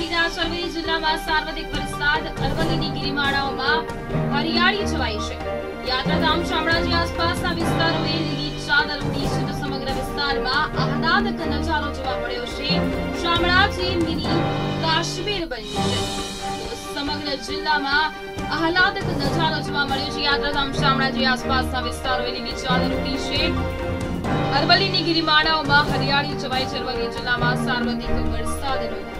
અરવલ્લીના સર્વે જિલ્લામાં સાર્વત્રિક વરસાદ, અરવલ્લીની ગિરિમાળાઓમાં હરિયાળી છવાઈ છે. યાત્રાધામ શામળાજી આસપાસના વિસ્તારોએ લીલી ચાદર ઉડી છે તો સમગ્ર વિસ્તારમાં આહલાદક નજારો જોવા મળ્યો છે. શામળાજી મિની કાશ્મીર બન્યું છે. સમગ્ર જિલ્લામાં આહલાદક નજારો જોવા મળ્યો છે. યાત્રાધામ શામળાજી આસપાસના વિસ્તારોએ લીલી ચાદર ઉડી છે. અરવલ્લીની ગિરિમાળાઓમાં હરિયાળી છવાઈ છે. અરવલ્લી જિલ્લામાં સાર્વત્રિક વરસાદ નોંધાયો